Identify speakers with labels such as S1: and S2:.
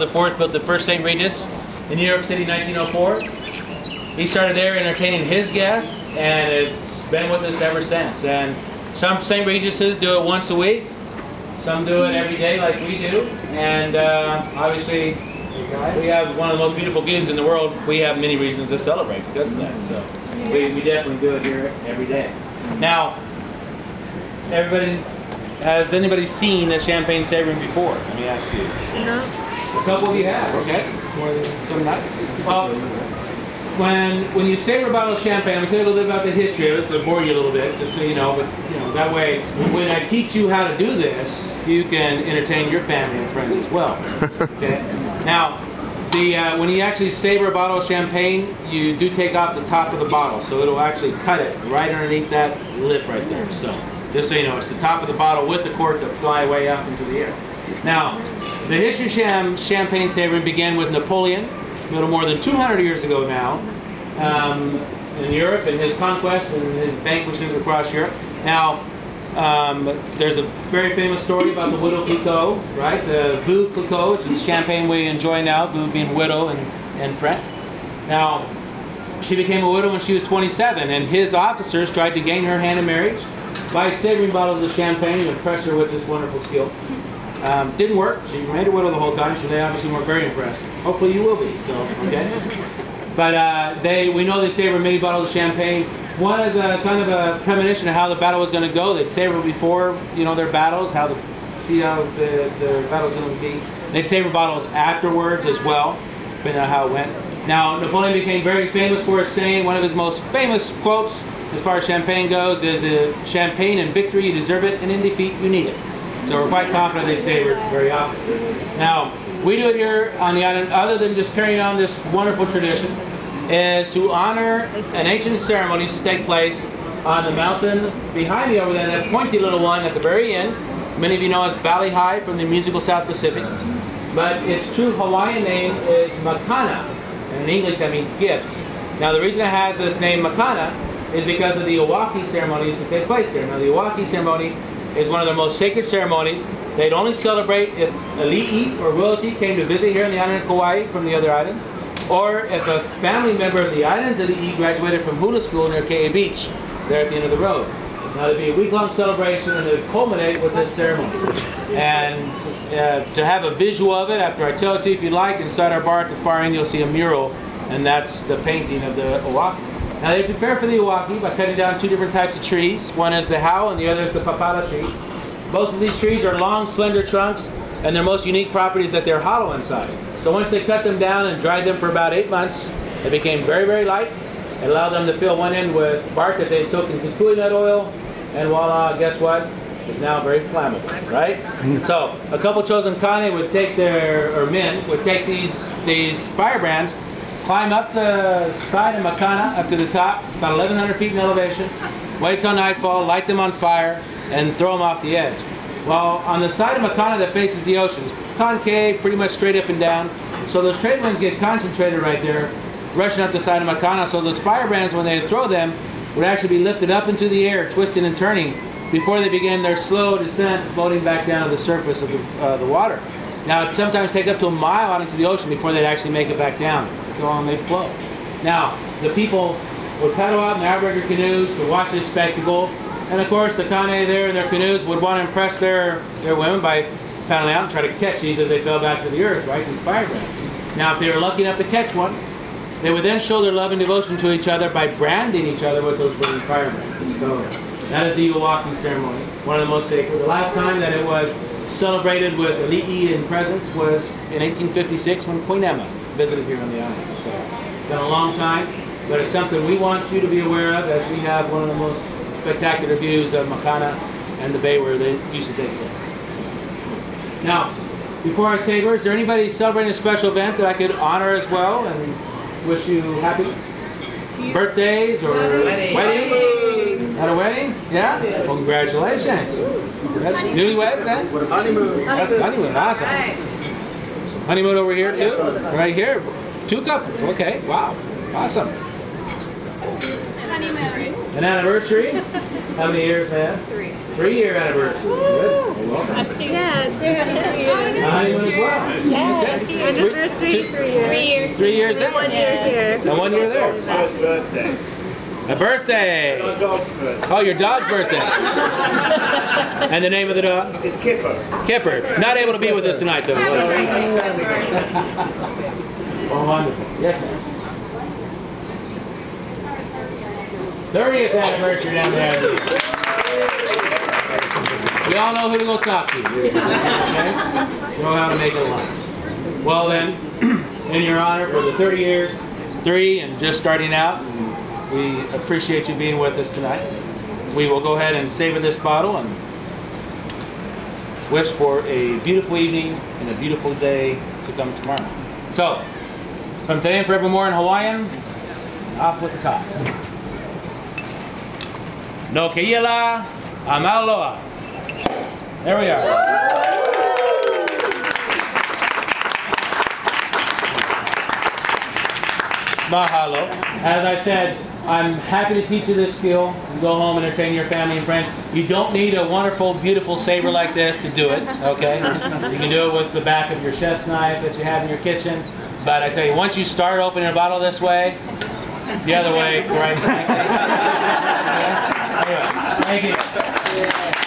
S1: The fourth built the first St. Regis in New York City, 1904. He started there entertaining his guests, and it's been with us ever since. And some St. Regises do it once a week, some do it every day like we do, and uh, obviously we have one of the most beautiful views in the world. We have many reasons to celebrate of that. So we, we definitely do it here every day. Now, everybody, has anybody seen a champagne sabering before? Let me ask you.
S2: No.
S1: A couple of you have, okay. Some not. Well, when when you saber a bottle of champagne, I'm gonna tell you a little bit about the history of it to bore you a little bit, just so you know. But you know that way, when I teach you how to do this, you can entertain your family and friends as well. Okay. Now, the uh, when you actually saber a bottle of champagne, you do take off the top of the bottle, so it'll actually cut it right underneath that lip right there. So just so you know, it's the top of the bottle with the cork that fly way up into the air. Now, the history of cham champagne sabering began with Napoleon, a little more than 200 years ago now, um, in Europe and his conquests and his vanquishings across Europe. Now, um, there's a very famous story about the widow Clicquot, right? The Veuve Clicquot, which is champagne we enjoy now, Veuve being widow in, in French. Now, she became a widow when she was 27, and his officers tried to gain her hand in marriage by sabering bottles of champagne and impress her with this wonderful skill. Um, didn't work. so you made a widow the whole time, so they obviously weren't very impressed. Hopefully you will be, so, okay? But uh, they, we know they sabered many bottles of champagne. One is a kind of a premonition of how the battle was going to go. They'd saber before, you know, their battles, how the, see how the, the battle's going to be. They'd saber bottles afterwards as well, depending on how it went. Now, Napoleon became very famous for his saying, one of his most famous quotes as far as champagne goes is, champagne in victory you deserve it, and in defeat you need it. So we're quite confident they saber it very often. Now, we do it here on the island, other than just carrying on this wonderful tradition, is to honor an ancient ceremony to take place on the mountain behind me over there, that pointy little one at the very end. Many of you know as Bali Hai from the musical South Pacific. But its true Hawaiian name is Makana. And in English that means gift. Now the reason it has this name Makana is because of the Oahi ceremony used to take place there. Now the Oahi ceremony is one of their most sacred ceremonies. They'd only celebrate if elite or royalty came to visit here on the island of Kauai from the other islands, or if a family member of the island's elite graduated from hula school near Ke'e Beach, there at the end of the road. Now it'd be a week-long celebration and it would culminate with this ceremony. And uh, to have a visual of it, after I tell it to you if you like, inside our bar at the far end you'll see a mural, and that's the painting of the Oahi. Now they prepare for the Oahi by cutting down two different types of trees. One is the hau and the other is the papala tree. Both of these trees are long, slender trunks, and their most unique property is that they're hollow inside. So once they cut them down and dried them for about eight months, they became very, very light. It allowed them to fill one end with bark that they had soaked in kukui nut oil, and voila, guess what? It's now very flammable, right? So a couple chosen kane would take their, or men, would take these, these firebrands Climb up the side of Makana up to the top, about 1,100 feet in elevation. Wait till nightfall, light them on fire, and throw them off the edge. Well, on the side of Makana that faces the ocean, it's concave, pretty much straight up and down. So those trade winds get concentrated right there, rushing up the side of Makana. So those firebrands, when they throw them, would actually be lifted up into the air, twisting and turning, before they begin their slow descent, floating back down to the surface of the, uh, the water. Now, it sometimes take up to a mile out into the ocean before they'd actually make it back down so they flow. Now, the people would paddle out in their outrigger canoes to watch this spectacle. And of course, the Kane there in their canoes would want to impress their, their women by paddling out and try to catch these as they fell back to the earth, right, these firebrands. Now, if they were lucky enough to catch one, they would then show their love and devotion to each other by branding each other with those burning firebrands. So that is the Iwawaki ceremony, one of the most sacred. The last time that it was celebrated with Ali'i in presence was in 1856 when Queen Emma visited here on the island. So it's been a long time, but it's something we want you to be aware of as we have one of the most spectacular views of Makana and the bay where they used to take place. Now, before I say is there anybody celebrating a special event that I could honor as well and wish you happy birthdays or wedding? wedding? Had a wedding? Yeah? Well, congratulations. Newlyweds, eh?
S3: Honeymoon.
S1: Honeymoon, awesome. Honeymoon over here too? Right here? Two couples. Okay, wow. Awesome.
S2: Honeymoon.
S1: An anniversary? How many years, man?
S2: Three.
S1: Three year anniversary. Good. Well, welcome.
S2: Us two. Yes.
S1: A honeymoon as well.
S2: Yeah.
S1: Okay.
S2: Three,
S1: Two-
S2: three years.
S3: Three years.
S1: Three years there.
S2: One year here.
S1: And one year there.
S4: First birthday.
S1: A birthday.
S4: Our dog's birthday.
S1: Oh, your dog's birthday. and the name of the dog?
S4: It's Kipper.
S1: Kipper. Not able to be with us tonight, though.
S4: No, he can send me.
S1: Oh, wonderful. Yes, ma'am. 30th anniversary down there. We all know who to go talk to. Okay? Know how to make it last. Well then, in your honor for the 30 years, three and just starting out, we appreciate you being with us tonight. We will go ahead and saber this bottle and wish for a beautiful evening and a beautiful day to come tomorrow. So, from today and forevermore in Hawaiian, off with the top. No keila, amaloa. There we are. Mahalo. As I said, I'm happy to teach you this skill. Go home and entertain your family and friends. You don't need a wonderful, beautiful saber like this to do it, okay? You can do it with the back of your chef's knife that you have in your kitchen. But I tell you, once you start opening a bottle this way, the other way, right? Anyway, thank you.